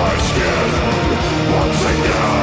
my skin once again.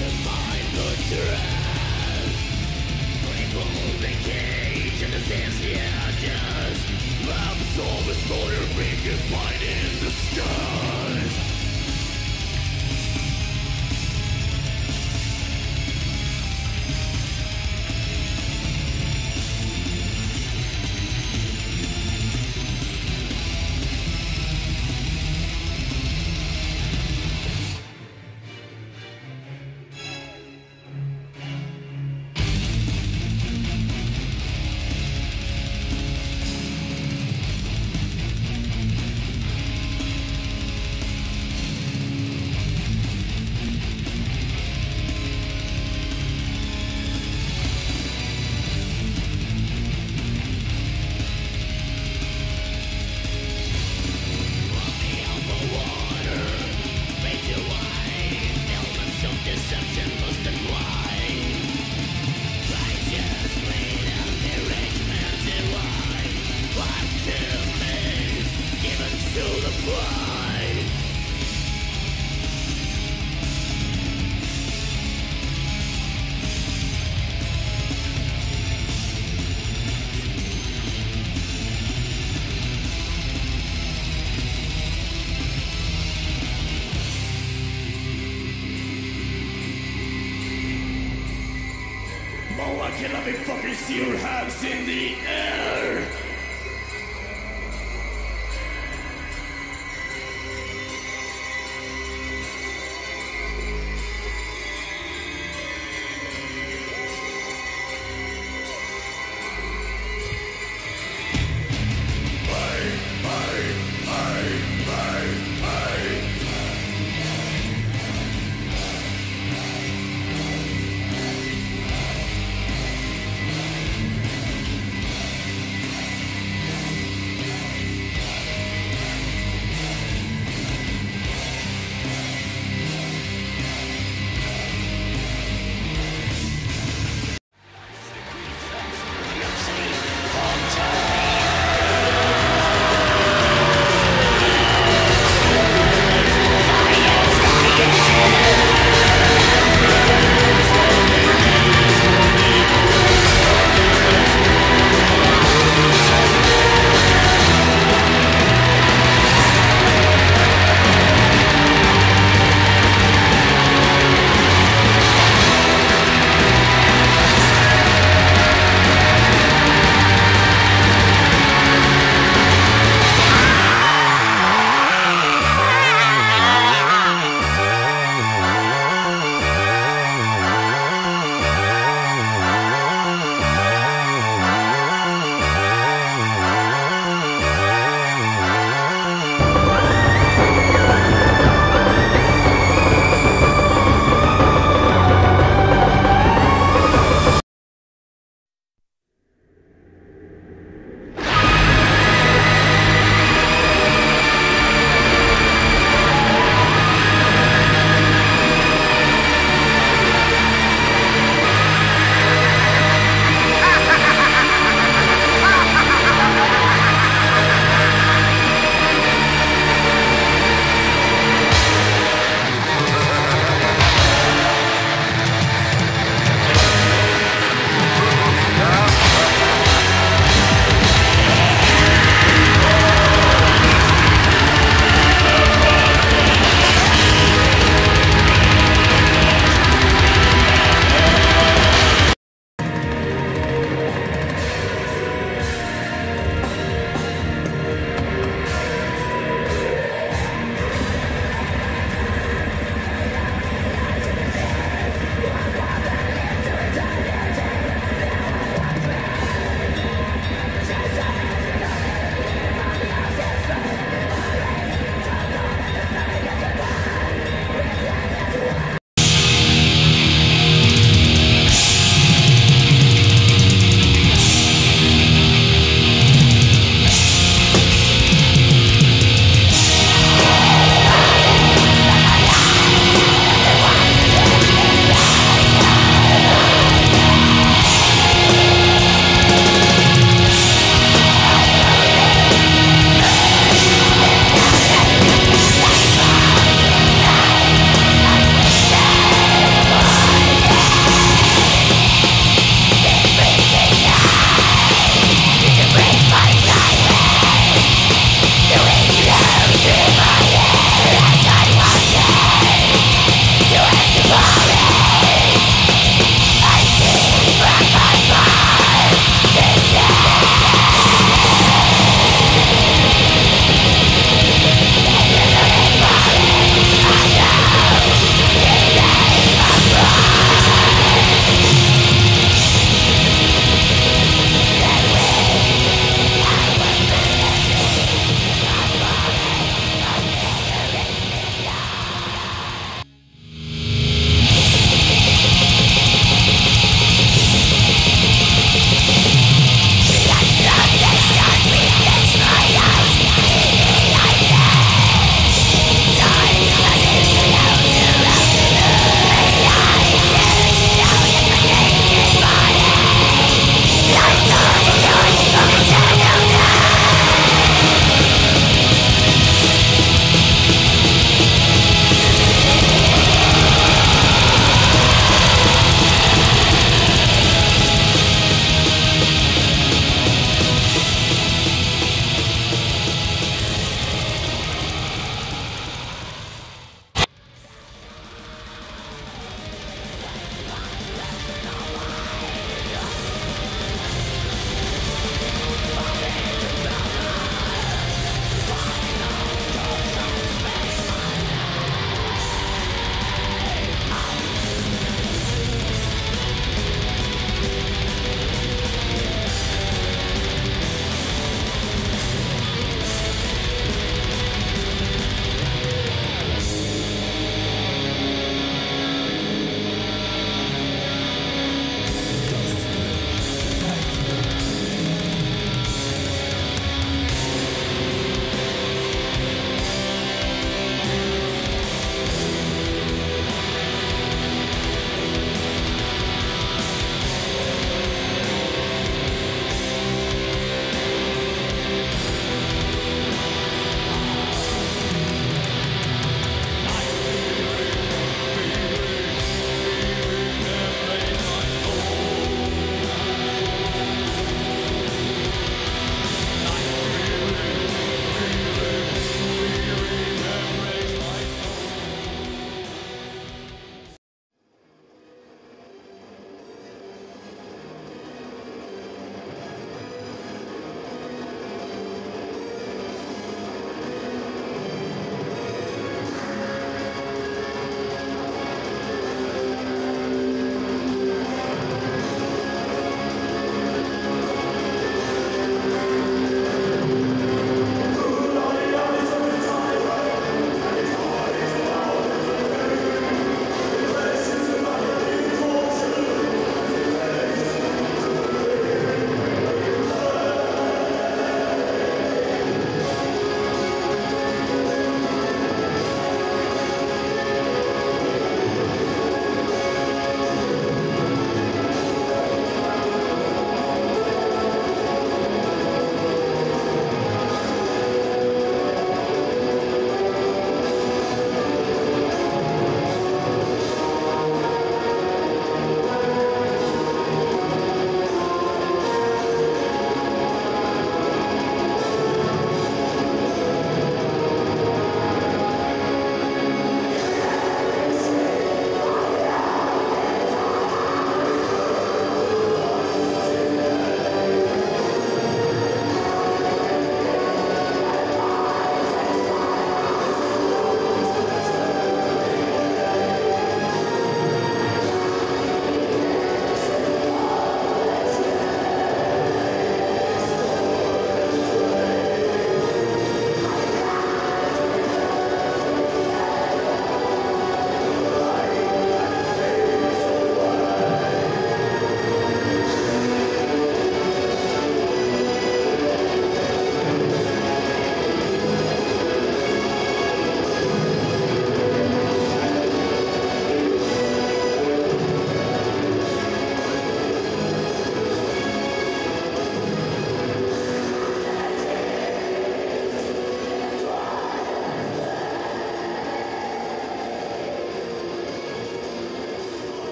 Let me fucking see your hands in the air!